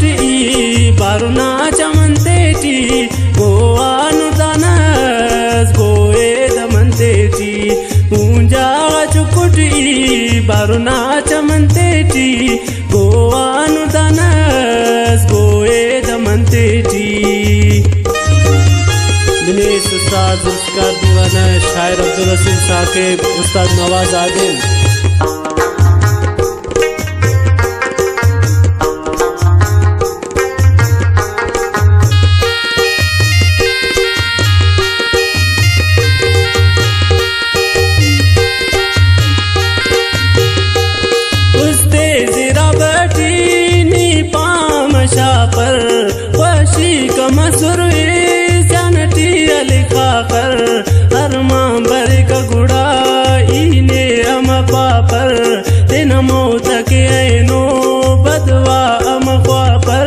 T ಬಾರುನಾ ಚಮಂತೆ ಟಿ ಗೋವಾನುದಾನ ಗೋವೆ ದಮಂತೆ ಟಿ ಪೂಂಜಾ ಚುಕುಟಿ ಬಾರುನಾ ಚಮಂತೆ ಟಿ ಗೋವಾನುದಾನ ಗೋವೆ ದಮಂತೆ ಟಿ दिनेश उस्ताद उसका दीवाना शायर अब्दुल रसीम साकेब उस्ताद नवाज़ आदिल कर अरमा बर का गुड़ा इने अम पापर दिन मौत के ऐनो बदवा अम पापर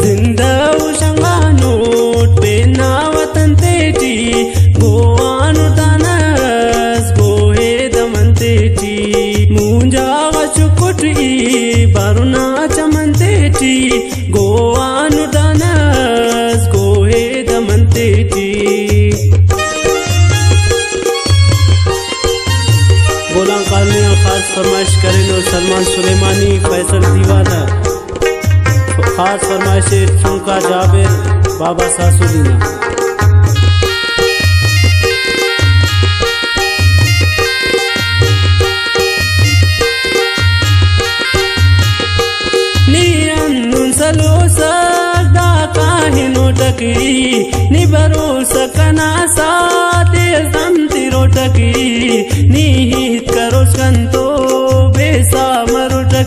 ज़िंदा उशंगा नोट पे ना वतन तेज़ी। गोवानु दानस गोहे दमन तेज़ी। मुंजा चुकुटी बारुना चमन तेज़ी। गोवानु दानस गोहे दमन तेज़ी। फरमाइश करें और सलमान सुलेमानी, फैसल दीवाना। खास फरमाइश चुमका जाबिर बाबा सासुदीना। रोटकी नि भरोसा कना साते संति रोटकी। नि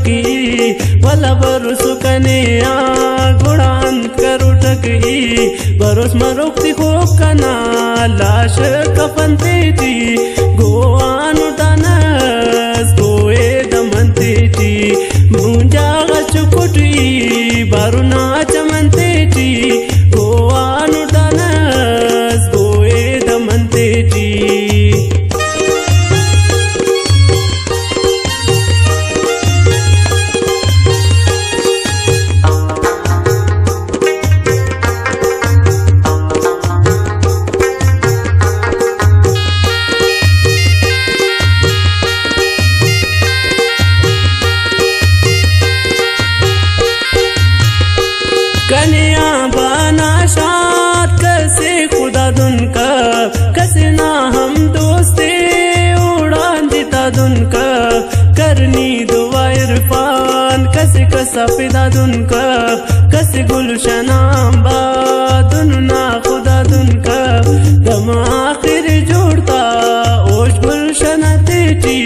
मरुटकी वल बरुसु कने आ गुणांत करुटकी बरुस मरुक्ति हो कना लाश कफन तेजी गोआनु दानस गोए दमन तेजी मुंजा चुकुटी कन्या बना शाद कैसे खुदा दुन का कैसे ना हम दोस्ते, उड़ान जिता दुन करनी दुआ इरफान, कैसे कसा फिदा दुन का कैसे गुलशनाम बा दुन ना खुदा दुन का दम आखिर जोड़ता, ओश गुलशना तेज़ी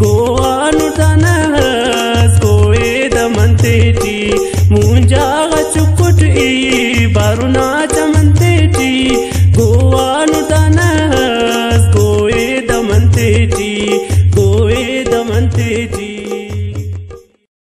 गोवानु दानस गोए दमन तेज़ी, मुंजा की